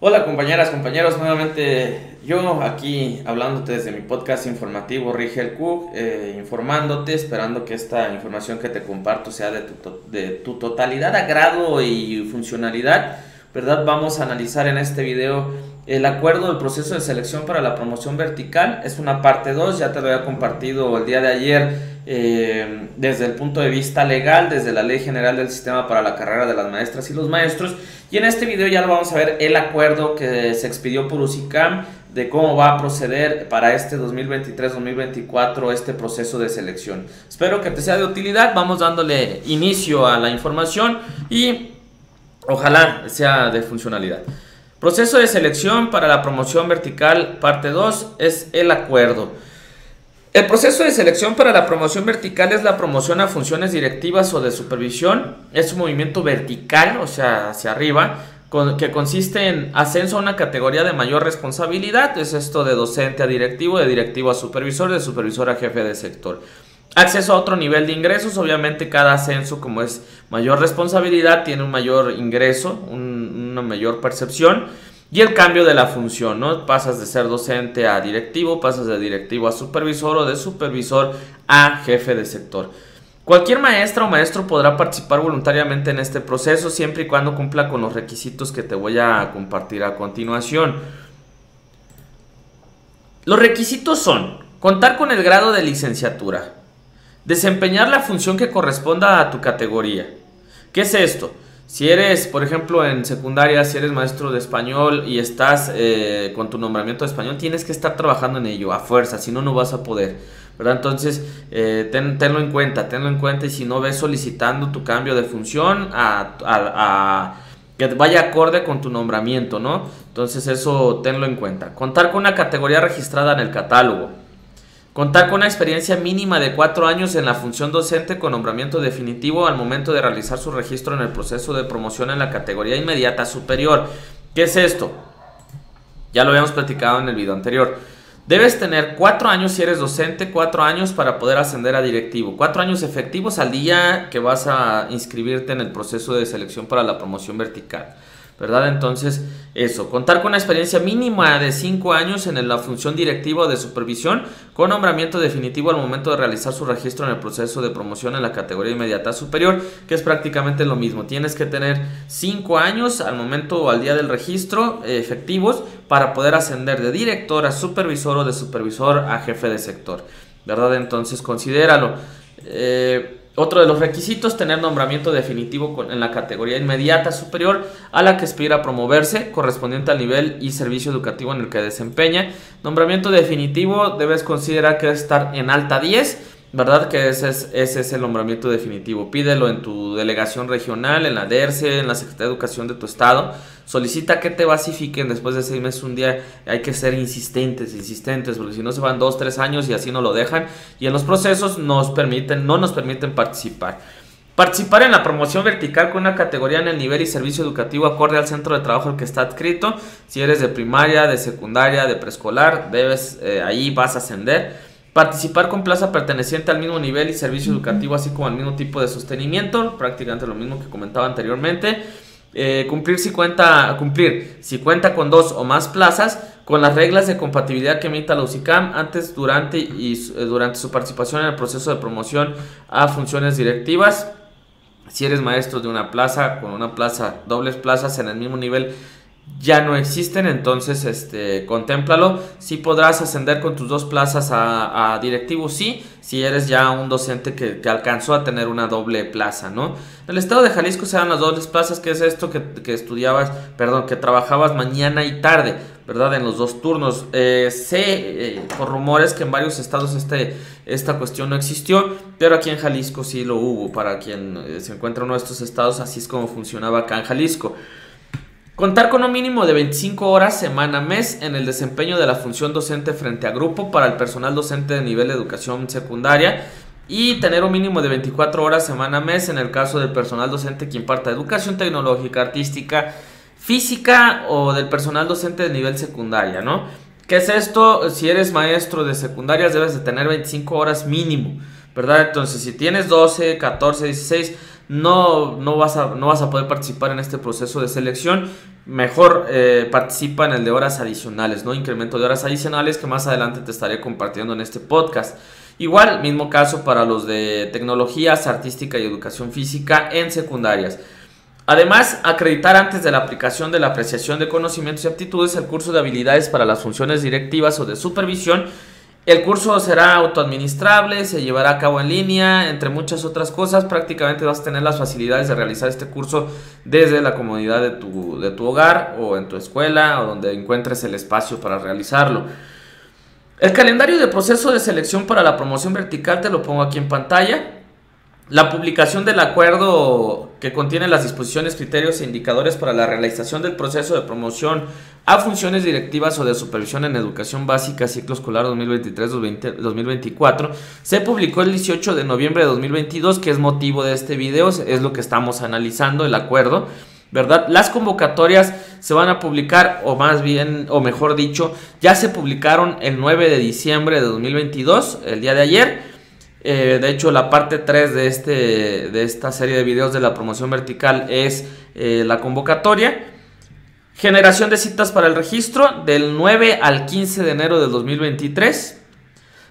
Hola compañeras, compañeros, nuevamente yo aquí hablándote desde mi podcast informativo Rigel Cook, eh, informándote, esperando que esta información que te comparto sea de tu, de tu totalidad, agrado y funcionalidad, ¿verdad? Vamos a analizar en este video el acuerdo del proceso de selección para la promoción vertical, es una parte 2, ya te lo había compartido el día de ayer eh, desde el punto de vista legal, desde la Ley General del Sistema para la Carrera de las Maestras y los Maestros. Y en este video ya lo vamos a ver el acuerdo que se expidió por UCICAM de cómo va a proceder para este 2023-2024 este proceso de selección. Espero que te sea de utilidad. Vamos dándole inicio a la información y ojalá sea de funcionalidad. Proceso de selección para la promoción vertical, parte 2, es el acuerdo. El proceso de selección para la promoción vertical es la promoción a funciones directivas o de supervisión. Es un movimiento vertical, o sea, hacia arriba, que consiste en ascenso a una categoría de mayor responsabilidad. Es esto de docente a directivo, de directivo a supervisor, de supervisor a jefe de sector. Acceso a otro nivel de ingresos, obviamente cada ascenso como es mayor responsabilidad tiene un mayor ingreso, una mayor percepción. Y el cambio de la función, ¿no? Pasas de ser docente a directivo, pasas de directivo a supervisor o de supervisor a jefe de sector. Cualquier maestra o maestro podrá participar voluntariamente en este proceso siempre y cuando cumpla con los requisitos que te voy a compartir a continuación. Los requisitos son contar con el grado de licenciatura, desempeñar la función que corresponda a tu categoría. ¿Qué es esto? Si eres, por ejemplo, en secundaria, si eres maestro de español y estás eh, con tu nombramiento de español, tienes que estar trabajando en ello a fuerza, si no, no vas a poder. Entonces, eh, tenlo en cuenta, tenlo en cuenta y si no ves solicitando tu cambio de función a, que vaya acorde con tu nombramiento, ¿no? Entonces eso tenlo en cuenta. Contar con una categoría registrada en el catálogo. Contar con una experiencia mínima de cuatro años en la función docente con nombramiento definitivo al momento de realizar su registro en el proceso de promoción en la categoría inmediata superior. ¿Qué es esto? Ya lo habíamos platicado en el video anterior. Debes tener cuatro años si eres docente, cuatro años para poder ascender a directivo, cuatro años efectivos al día que vas a inscribirte en el proceso de selección para la promoción vertical. ¿Verdad? Entonces, eso, contar con una experiencia mínima de 5 años en la función directiva de supervisión, con nombramiento definitivo al momento de realizar su registro en el proceso de promoción en la categoría inmediata superior, que es prácticamente lo mismo. Tienes que tener 5 años al momento o al día del registro eh, efectivos para poder ascender de director a supervisor o de supervisor a jefe de sector, ¿verdad? Entonces, considéralo. Eh, otro de los requisitos, tener nombramiento definitivo en la categoría inmediata superior a la que aspira a promoverse, correspondiente al nivel y servicio educativo en el que desempeña. Nombramiento definitivo, debes considerar que debe estar en alta 10 ¿Verdad? Que ese es, ese es el nombramiento definitivo. Pídelo en tu delegación regional, en la DERCE, en la Secretaría de Educación de tu estado. Solicita que te basifiquen después de seis meses, un día. Hay que ser insistentes, insistentes, porque si no se van dos, tres años y así no lo dejan. Y en los procesos nos permiten, no nos permiten participar. Participar en la promoción vertical con una categoría en el nivel y servicio educativo acorde al centro de trabajo al que está adscrito. Si eres de primaria, de secundaria, de preescolar, debes, eh, ahí vas a ascender Participar con plaza perteneciente al mismo nivel y servicio educativo, así como al mismo tipo de sostenimiento, prácticamente lo mismo que comentaba anteriormente. Eh, cumplir, si cuenta, cumplir si cuenta con dos o más plazas con las reglas de compatibilidad que emita la UCICAM antes, durante y eh, durante su participación en el proceso de promoción a funciones directivas. Si eres maestro de una plaza, con una plaza, dobles plazas en el mismo nivel ya no existen, entonces este, contémplalo. Si podrás ascender con tus dos plazas a, directivo, sí, si eres ya un docente que, alcanzó a tener una doble plaza, ¿no? En el estado de Jalisco se dan las dobles plazas, que es esto que, estudiabas, perdón, que trabajabas mañana y tarde, ¿verdad? En los dos turnos. Eh, sé eh, por rumores que en varios estados este, esta cuestión no existió, pero aquí en Jalisco sí lo hubo. Para quien eh, se encuentra en uno de estos estados, así es como funcionaba acá en Jalisco. Contar con un mínimo de 25 horas semana-mes en el desempeño de la función docente frente a grupo para el personal docente de nivel de educación secundaria y tener un mínimo de 24 horas semana-mes en el caso del personal docente que imparta educación tecnológica, artística, física o del personal docente de nivel secundaria, ¿no? ¿Qué es esto? Si eres maestro de secundarias debes de tener 25 horas mínimo, ¿verdad? Entonces, si tienes 12, 14, 16 no, no, vas a, no vas a poder participar en este proceso de selección. mejor eh, participa en el de horas adicionales, ¿no? Incremento de horas adicionales que más adelante te estaré compartiendo en este podcast. Igual, mismo caso para los de tecnologías, artística y educación física en secundarias. Además, acreditar antes de la aplicación de la apreciación de conocimientos y aptitudes el curso de habilidades para las funciones directivas o de supervisión el curso será autoadministrable, se llevará a cabo en línea, entre muchas otras cosas. Prácticamente vas a tener las facilidades de realizar este curso desde la comodidad de tu, de tu hogar o en tu escuela o donde encuentres el espacio para realizarlo. El calendario de proceso de selección para la promoción vertical te lo pongo aquí en pantalla. La publicación del acuerdo que contiene las disposiciones, criterios e indicadores para la realización del proceso de promoción a funciones directivas o de supervisión en educación básica ciclo escolar 2023-2024 se publicó el 18 de noviembre de 2022, que es motivo de este video, es lo que estamos analizando, el acuerdo. ¿Verdad? Las convocatorias se van a publicar, o más bien, o mejor dicho, ya se publicaron el 9 de diciembre de 2022, el día de ayer. Eh, de hecho, la parte 3 de, este, de esta serie de videos de la promoción vertical es eh, la convocatoria. Generación de citas para el registro del 9 al 15 de enero del 2023.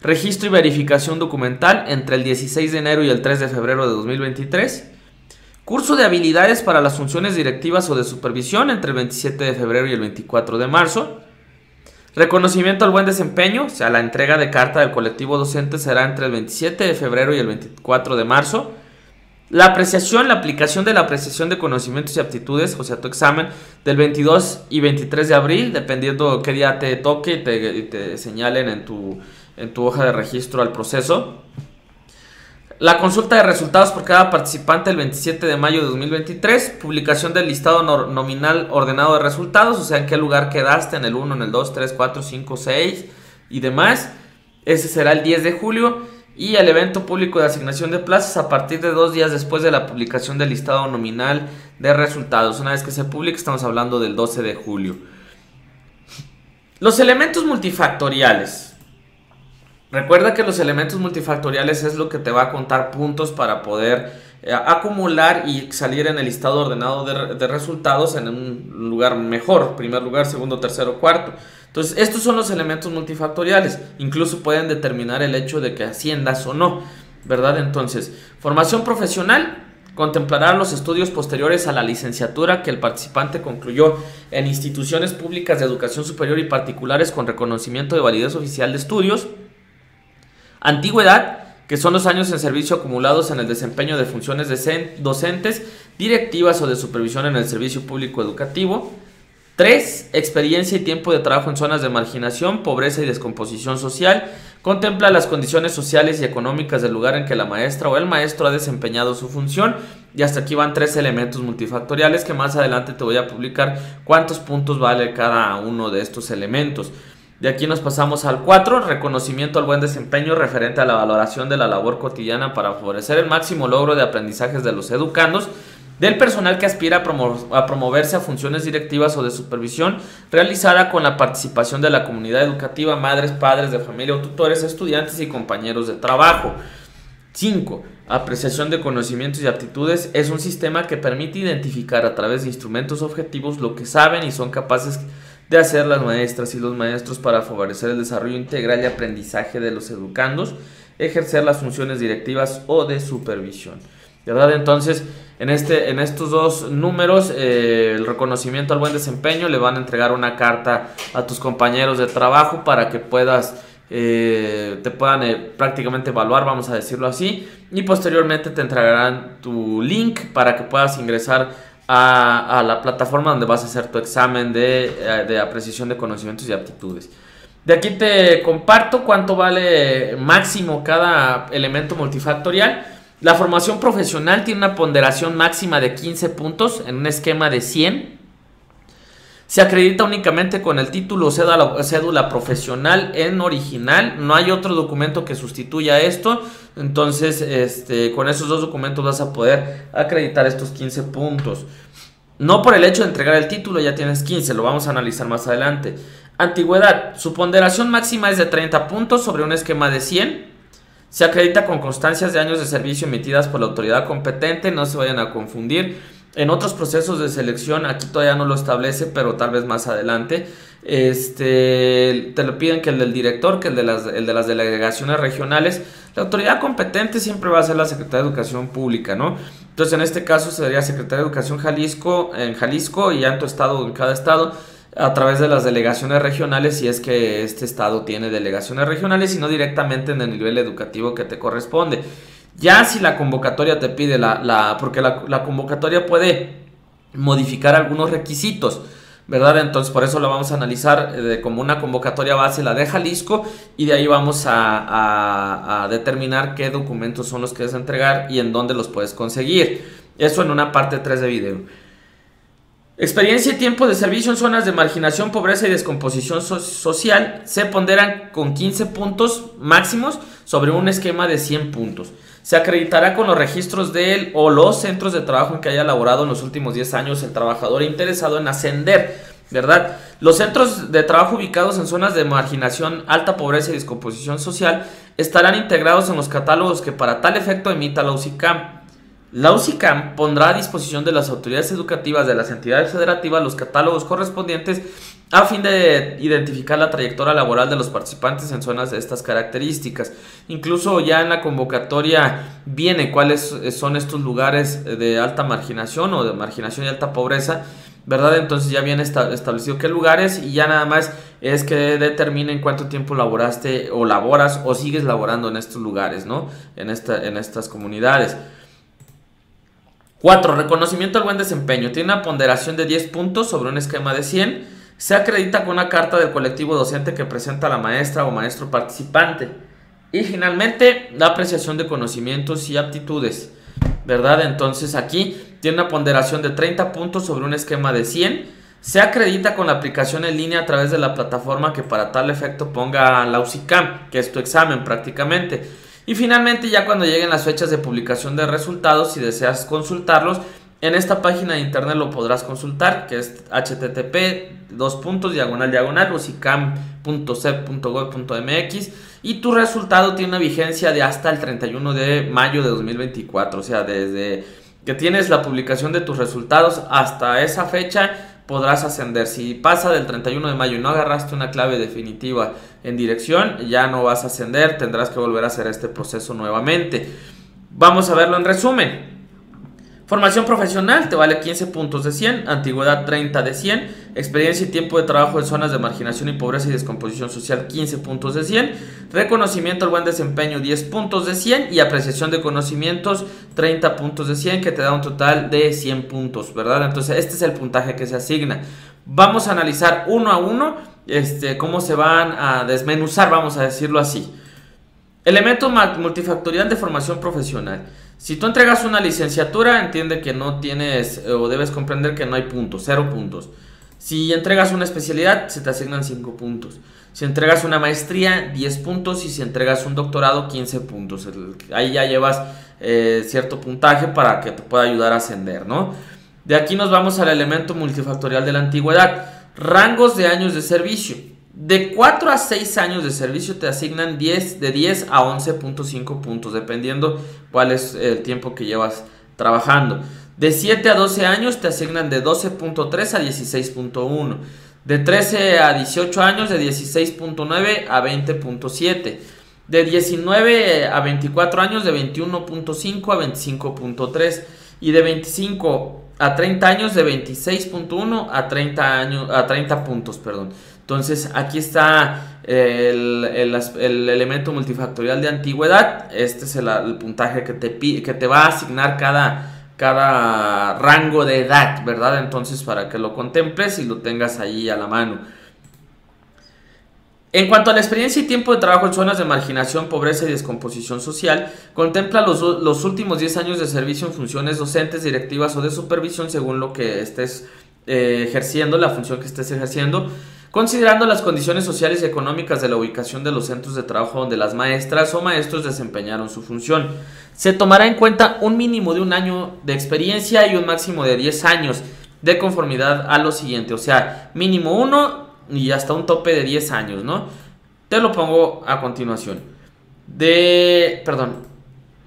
Registro y verificación documental entre el 16 de enero y el 3 de febrero de 2023. Curso de habilidades para las funciones directivas o de supervisión entre el 27 de febrero y el 24 de marzo. Reconocimiento al buen desempeño, o sea, la entrega de carta del colectivo docente será entre el 27 de febrero y el 24 de marzo. La apreciación, la aplicación de la apreciación de conocimientos y aptitudes, o sea, tu examen, del 22 y 23 de abril, dependiendo qué día te toque y te, te señalen en tu, en tu hoja de registro al proceso. La consulta de resultados por cada participante el 27 de mayo de 2023. Publicación del listado nominal ordenado de resultados, o sea, en qué lugar quedaste, en el 1, en el 2, 3, 4, 5, 6 y demás. Ese será el 10 de julio. Y el evento público de asignación de plazas a partir de dos días después de la publicación del listado nominal de resultados. Una vez que se publique, estamos hablando del 12 de julio. Los elementos multifactoriales. Recuerda que los elementos multifactoriales es lo que te va a contar puntos para poder eh, acumular y salir en el listado ordenado de, resultados en un lugar mejor, primer lugar, segundo, tercero, cuarto. Entonces, estos son los elementos multifactoriales. Incluso pueden determinar el hecho de que asciendas o no, ¿verdad? Entonces, formación profesional contemplará los estudios posteriores a la licenciatura que el participante concluyó en instituciones públicas de educación superior y particulares con reconocimiento de validez oficial de estudios Antigüedad, que son los años en servicio acumulados en el desempeño de funciones docentes, directivas o de supervisión en el servicio público educativo. 3. Experiencia y tiempo de trabajo en zonas de marginación, pobreza y descomposición social. Contempla las condiciones sociales y económicas del lugar en que la maestra o el maestro ha desempeñado su función. Y hasta aquí van tres elementos multifactoriales que más adelante te voy a publicar cuántos puntos vale cada uno de estos elementos. De aquí nos pasamos al 4, reconocimiento al buen desempeño referente a la valoración de la labor cotidiana para favorecer el máximo logro de aprendizajes de los educandos, del personal que aspira a, promoverse a funciones directivas o de supervisión realizada con la participación de la comunidad educativa, madres, padres de familia o tutores, estudiantes y compañeros de trabajo. 5. Apreciación de conocimientos y aptitudes es un sistema que permite identificar a través de instrumentos objetivos lo que saben y son capaces de de hacer las maestras y los maestros para favorecer el desarrollo integral y aprendizaje de los educandos, ejercer las funciones directivas o de supervisión. ¿Verdad? Entonces, en, este, en estos dos números, eh, el reconocimiento al buen desempeño, le van a entregar una carta a tus compañeros de trabajo para que puedas, eh, te puedan eh, prácticamente evaluar, vamos a decirlo así, y posteriormente te entregarán tu link para que puedas ingresar a, la plataforma donde vas a hacer tu examen de, de apreciación de conocimientos y aptitudes. De aquí te comparto cuánto vale máximo cada elemento multifactorial. La formación profesional tiene una ponderación máxima de 15 puntos en un esquema de 100 se acredita únicamente con el título o cédula, cédula, profesional en original. No hay otro documento que sustituya esto. Entonces, este, con esos dos documentos vas a poder acreditar estos 15 puntos. No por el hecho de entregar el título ya tienes 15, lo vamos a analizar más adelante. Antigüedad. Su ponderación máxima es de 30 puntos sobre un esquema de 100. Se acredita con constancias de años de servicio emitidas por la autoridad competente, no se vayan a confundir En otros procesos de selección, aquí todavía no lo establece, pero tal vez más adelante, este, te lo piden que el del director, que el de, las, el de las delegaciones regionales, la autoridad competente siempre va a ser la Secretaría de Educación Pública, ¿no? Entonces, en este caso sería Secretaría de Educación Jalisco, en Jalisco y ya en tu estado, en cada estado, a través de las delegaciones regionales, si es que este estado tiene delegaciones regionales y no directamente en el nivel educativo que te corresponde. Ya si la convocatoria te pide la, la porque la, la convocatoria puede modificar algunos requisitos. ¿verdad? Entonces por eso lo vamos a analizar eh, como una convocatoria base, la de Jalisco, y de ahí vamos a, determinar qué documentos son los que debes entregar y en dónde los puedes conseguir. Eso en una parte 3 de video. Experiencia y tiempo de servicio en zonas de marginación, pobreza y descomposición social se ponderan con 15 puntos máximos sobre un esquema de 100 puntos. Se acreditará con los registros de él o los centros de trabajo en que haya laborado en los últimos 10 años el trabajador interesado en ascender, ¿verdad? Los centros de trabajo ubicados en zonas de marginación, alta pobreza y descomposición social estarán integrados en los catálogos que para tal efecto emita la UCICAM. La UCICAM pondrá a disposición de las autoridades educativas de las entidades federativas los catálogos correspondientes a fin de identificar la trayectoria laboral de los participantes en zonas de estas características. Incluso ya en la convocatoria viene cuáles son estos lugares de alta marginación o de marginación y alta pobreza, ¿verdad? Entonces ya viene establecido qué lugares y ya nada más es que determinen cuánto tiempo laboraste o laboras o sigues laborando en estos lugares, ¿no? En, esta, en estas comunidades. 4. Reconocimiento al buen desempeño. Tiene una ponderación de 10 puntos sobre un esquema de 100. Se acredita con una carta del colectivo docente que presenta la maestra o maestro participante. Y finalmente, la apreciación de conocimientos y aptitudes. ¿Verdad? Entonces aquí tiene una ponderación de 30 puntos sobre un esquema de 100. Se acredita con la aplicación en línea a través de la plataforma que para tal efecto ponga la UCICAM, que es tu examen prácticamente. Y finalmente ya cuando lleguen las fechas de publicación de resultados, si deseas consultarlos, en esta página de internet lo podrás consultar, que es http dos puntos diagonal diagonal y tu resultado tiene una vigencia de hasta el 31 de mayo de 2024, o sea, desde que tienes la publicación de tus resultados hasta esa fecha podrás ascender. Si pasa del 31 de mayo y no agarraste una clave definitiva en dirección, ya no vas a ascender, tendrás que volver a hacer este proceso nuevamente. Vamos a verlo en resumen. Formación profesional te vale 15 puntos de 100, antigüedad 30 de 100, experiencia y tiempo de trabajo en zonas de marginación y pobreza y descomposición social 15 puntos de 100, reconocimiento al buen desempeño 10 puntos de 100 y apreciación de conocimientos 30 puntos de 100 que te da un total de 100 puntos, ¿verdad? Entonces este es el puntaje que se asigna. Vamos a analizar uno a uno este, cómo se van a desmenuzar, vamos a decirlo así. Elemento multifactorial de formación profesional. Si tú entregas una licenciatura, entiende que no tienes o debes comprender que no hay puntos, cero puntos. Si entregas una especialidad, se te asignan 5 puntos. Si entregas una maestría, 10 puntos. Y si entregas un doctorado, 15 puntos. Ahí ya llevas eh, cierto puntaje para que te pueda ayudar a ascender, ¿no? De aquí nos vamos al elemento multifactorial de la antigüedad. Rangos de años de servicio. De 4 a 6 años de servicio te asignan 10, de 10 a 11.5 puntos, dependiendo cuál es el tiempo que llevas trabajando. De 7 a 12 años te asignan de 12.3 a 16.1. De 13 a 18 años de 16.9 a 20.7. De 19 a 24 años de 21.5 a 25.3. Y de 25 a 30 años de 26.1 a 30 años a 30 puntos, perdón. Entonces aquí está el, elemento multifactorial de antigüedad. Este es el, puntaje que te, que te va a asignar cada, cada rango de edad, ¿verdad? Entonces para que lo contemples y lo tengas ahí a la mano. En cuanto a la experiencia y tiempo de trabajo en zonas de marginación, pobreza y descomposición social, contempla los, los últimos 10 años de servicio en funciones docentes, directivas o de supervisión según lo que estés eh, ejerciendo, la función que estés ejerciendo considerando las condiciones sociales y económicas de la ubicación de los centros de trabajo donde las maestras o maestros desempeñaron su función. Se tomará en cuenta un mínimo de un año de experiencia y un máximo de 10 años de conformidad a lo siguiente, o sea, mínimo uno y hasta un tope de 10 años, ¿no? Te lo pongo a continuación. De, perdón,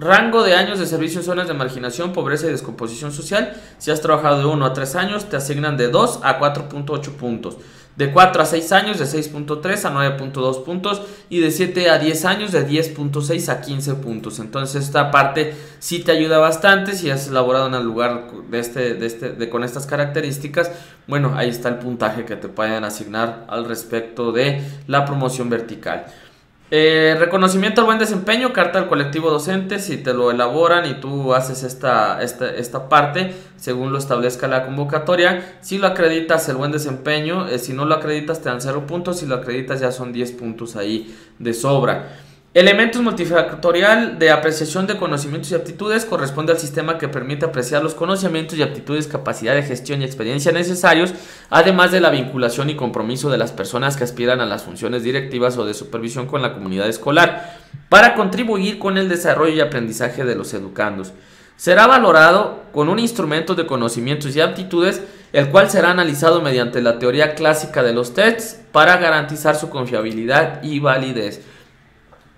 Rango de años de servicio en zonas de marginación, pobreza y descomposición social. Si has trabajado de 1 a 3 años, te asignan de 2 a 4.8 puntos. De 4 a 6 años, de 6.3 a 9.2 puntos. Y de 7 a 10 años, de 10.6 a 15 puntos. Entonces, esta parte sí te ayuda bastante. Si has elaborado en el lugar de este, de este, de, con estas características, bueno, ahí está el puntaje que te pueden asignar al respecto de la promoción vertical. Eh, reconocimiento al buen desempeño, carta al colectivo docente, si te lo elaboran y tú haces esta, esta, parte según lo establezca la convocatoria. Si lo acreditas el buen desempeño, eh, si no lo acreditas te dan 0 puntos, si lo acreditas ya son 10 puntos ahí de sobra. Elementos multifactorial de apreciación de conocimientos y aptitudes corresponde al sistema que permite apreciar los conocimientos y aptitudes, capacidad de gestión y experiencia necesarios, además de la vinculación y compromiso de las personas que aspiran a las funciones directivas o de supervisión con la comunidad escolar, para contribuir con el desarrollo y aprendizaje de los educandos. Será valorado con un instrumento de conocimientos y aptitudes, el cual será analizado mediante la teoría clásica de los tests para garantizar su confiabilidad y validez.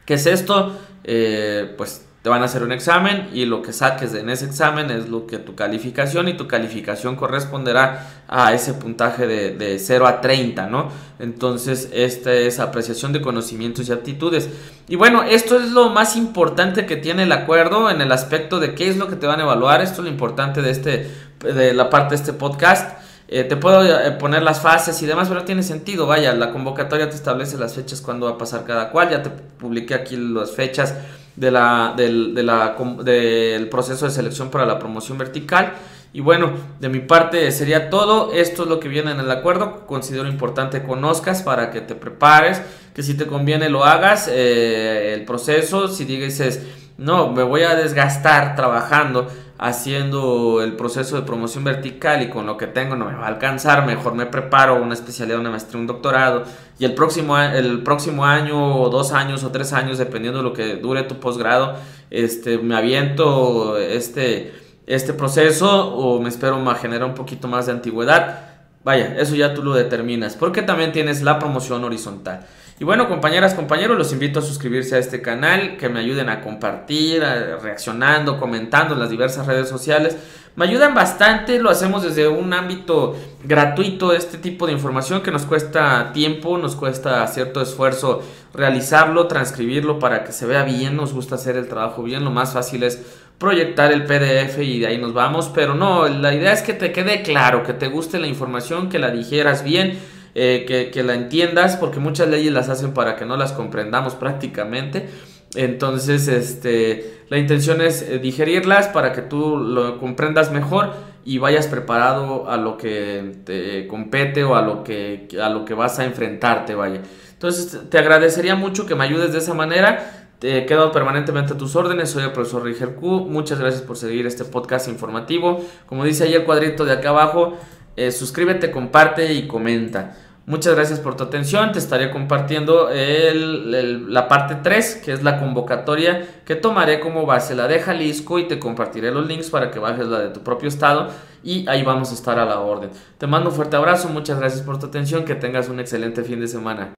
¿Qué es esto? Eh, pues te van a hacer un examen y lo que saques en ese examen es lo que tu calificación y tu calificación corresponderá a ese puntaje de, de 0 a 30, ¿no? Entonces, esta es apreciación de conocimientos y aptitudes. Y bueno, esto es lo más importante que tiene el acuerdo en el aspecto de qué es lo que te van a evaluar. Esto es lo importante de, este, de la parte de este podcast. Eh, te puedo eh, poner las fases y demás, pero tiene sentido. Vaya, la convocatoria te establece las fechas cuando va a pasar cada cual. Ya te publiqué aquí las fechas del, proceso de selección para la promoción vertical. Y bueno, de mi parte sería todo. Esto es lo que viene en el acuerdo. Considero importante conozcas para que te prepares, que si te conviene lo hagas. Eh, el proceso, si dices, no, me voy a desgastar trabajando haciendo el proceso de promoción vertical y con lo que tengo no me va a alcanzar, mejor me preparo una especialidad, una maestría, un doctorado y el próximo, el próximo año o dos años o tres años, dependiendo de lo que dure tu posgrado, este, me aviento este, este proceso o me espero me genera un poquito más de antigüedad. Vaya, eso ya tú lo determinas, porque también tienes la promoción horizontal. Y bueno, compañeras, compañeros, los invito a suscribirse a este canal, que me ayuden a compartir, reaccionando, comentando en las diversas redes sociales. Me ayudan bastante, lo hacemos desde un ámbito gratuito, este tipo de información que nos cuesta tiempo, nos cuesta cierto esfuerzo realizarlo, transcribirlo para que se vea bien, nos gusta hacer el trabajo bien, lo más fácil es proyectar el PDF y de ahí nos vamos, pero no, la idea es que te quede claro, que te guste la información, que la dijeras bien eh, que, la entiendas, porque muchas leyes las hacen para que no las comprendamos prácticamente. Entonces, este, la intención es eh, digerirlas para que tú lo comprendas mejor y vayas preparado a lo que te compete o a lo que, a lo que vas a enfrentarte, vaya. Entonces, te agradecería mucho que me ayudes de esa manera. Te he quedado permanentemente a tus órdenes. Soy el profesor Riger Q. Muchas gracias por seguir este podcast informativo. Como dice ahí el cuadrito de acá abajo, eh, suscríbete, comparte y comenta. Muchas gracias por tu atención. Te estaré compartiendo la parte 3, que es la convocatoria que tomaré como base la de Jalisco y te compartiré los links para que bajes la de tu propio estado y ahí vamos a estar a la orden. Te mando un fuerte abrazo, muchas gracias por tu atención, que tengas un excelente fin de semana.